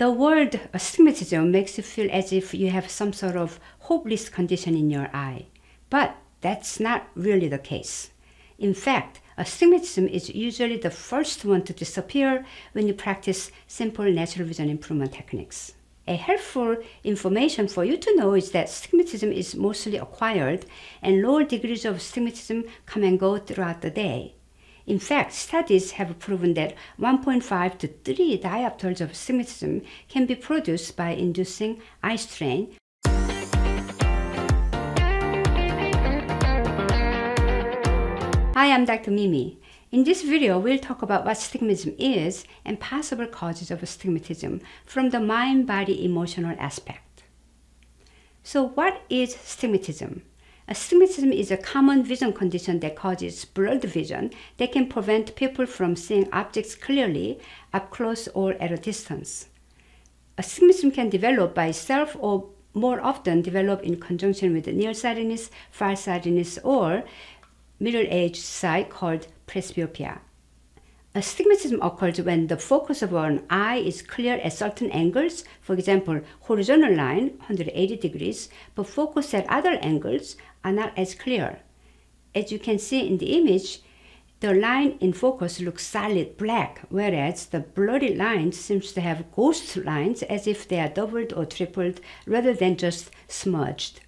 The word astigmatism makes you feel as if you have some sort of hopeless condition in your eye, but that's not really the case. In fact, astigmatism is usually the first one to disappear when you practice simple natural vision improvement techniques. A helpful information for you to know is that astigmatism is mostly acquired and lower degrees of astigmatism come and go throughout the day. In fact, studies have proven that 1.5 to 3 diopters of astigmatism can be produced by inducing eye strain. Hi, I'm Dr. Mimi. In this video, we'll talk about what astigmatism is and possible causes of astigmatism from the mind-body emotional aspect. So what is astigmatism? Astigmatism is a common vision condition that causes blurred vision that can prevent people from seeing objects clearly up close or at a distance. Astigmatism can develop by itself or more often develop in conjunction with nearsightedness, farsightedness, or middle-aged sight called presbyopia. Astigmatism occurs when the focus of an eye is clear at certain angles, for example, horizontal line 180 degrees, but focus at other angles are not as clear. As you can see in the image, the line in focus looks solid black, whereas the blurry line seems to have ghost lines as if they are doubled or tripled rather than just smudged.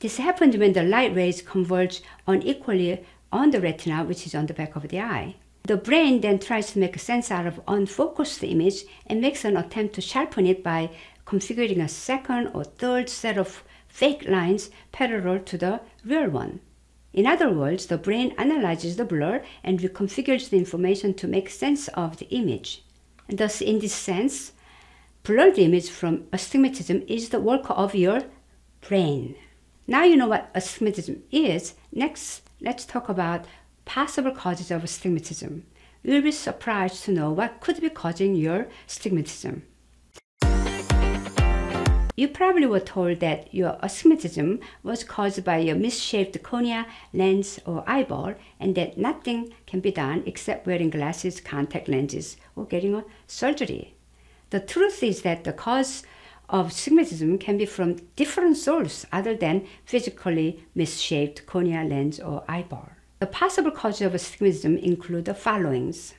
This happens when the light rays converge unequally on the retina, which is on the back of the eye. The brain then tries to make sense out of unfocused image and makes an attempt to sharpen it by configuring a second or third set of fake lines parallel to the real one. In other words, the brain analyzes the blur and reconfigures the information to make sense of the image. And thus, in this sense, blurred image from astigmatism is the work of your brain. Now you know what astigmatism is. Next, let's talk about possible causes of astigmatism. You'll be surprised to know what could be causing your astigmatism. You probably were told that your astigmatism was caused by your misshaped cornea, lens, or eyeball, and that nothing can be done except wearing glasses, contact lenses, or getting a surgery. The truth is that the cause of astigmatism can be from different sources other than physically misshaped cornea, lens, or eyeball. The possible causes of astigmatism include the followings.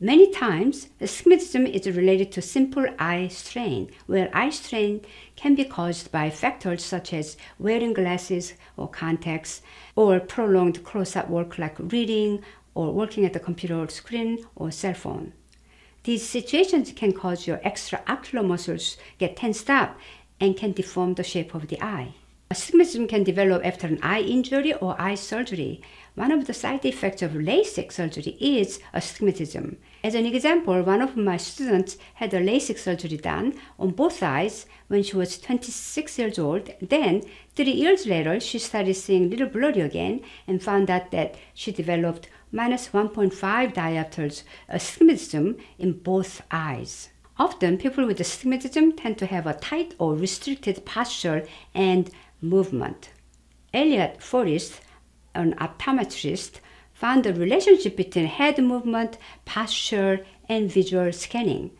Many times, astigmatism is related to simple eye strain, where eye strain can be caused by factors such as wearing glasses or contacts, or prolonged close-up work like reading or working at the computer screen or cell phone. These situations can cause your extraocular muscles get tensed up and can deform the shape of the eye. Astigmatism can develop after an eye injury or eye surgery. One of the side effects of LASIK surgery is astigmatism. As an example, one of my students had a LASIK surgery done on both eyes when she was 26 years old. Then, three years later, she started seeing little blurry again and found out that she developed minus 1.5 diopters astigmatism in both eyes. Often, people with astigmatism tend to have a tight or restricted posture and movement. Elliot Forrest, an optometrist, found the relationship between head movement, posture, and visual scanning.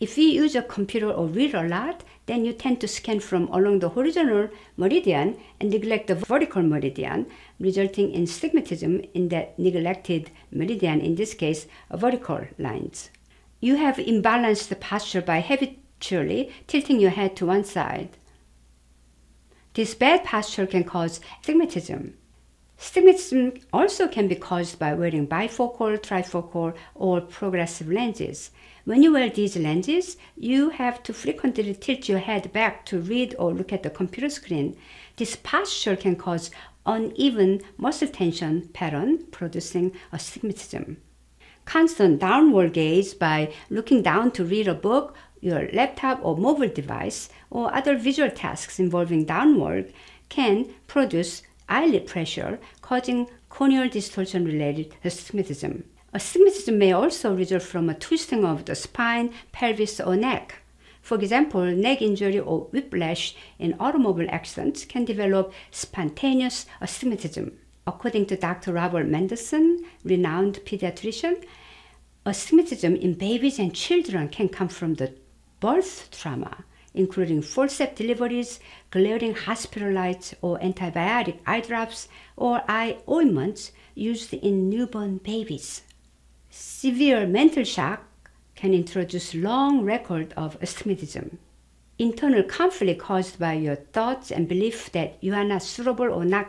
If you use a computer or read a lot, then you tend to scan from along the horizontal meridian and neglect the vertical meridian, resulting in astigmatism in that neglected meridian, in this case, vertical lines. You have imbalanced the posture by habitually tilting your head to one side. This bad posture can cause astigmatism. Astigmatism also can be caused by wearing bifocal, trifocal, or progressive lenses. When you wear these lenses, you have to frequently tilt your head back to read or look at the computer screen. This posture can cause uneven muscle tension pattern, producing astigmatism. Constant downward gaze by looking down to read a book your laptop or mobile device or other visual tasks involving downward can produce eyelid pressure, causing corneal distortion related astigmatism. Astigmatism may also result from a twisting of the spine, pelvis, or neck. For example, neck injury or whiplash in automobile accidents can develop spontaneous astigmatism. According to Dr. Robert Mendelsohn, renowned pediatrician, astigmatism in babies and children can come from the birth trauma, including forceps deliveries, glaring hospital lights, or antibiotic eye drops or eye ointments used in newborn babies. Severe mental shock can introduce long record of astigmatism. Internal conflict caused by your thoughts and belief that you are not suitable or not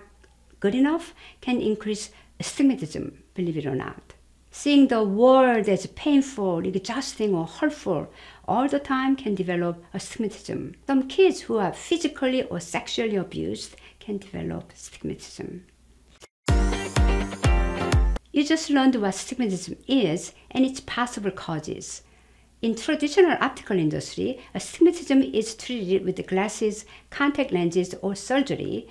good enough can increase astigmatism, believe it or not. Seeing the world as painful, exhausting, or hurtful all the time can develop astigmatism. Some kids who are physically or sexually abused can develop astigmatism. You just learned what astigmatism is and its possible causes. In traditional optical industry, astigmatism is treated with glasses, contact lenses, or surgery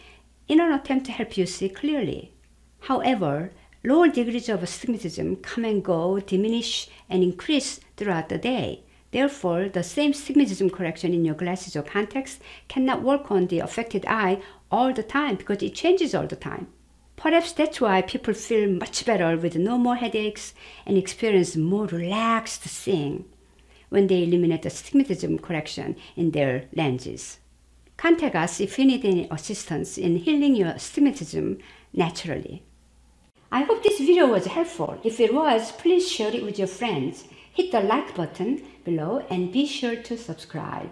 in an attempt to help you see clearly. However, lower degrees of astigmatism come and go, diminish, and increase throughout the day. Therefore, the same astigmatism correction in your glasses or contacts cannot work on the affected eye all the time because it changes all the time. Perhaps that's why people feel much better with no more headaches and experience more relaxed seeing when they eliminate the astigmatism correction in their lenses. Contact us if you need any assistance in healing your astigmatism naturally. I hope this video was helpful. If it was, please share it with your friends. Hit the like button below and be sure to subscribe.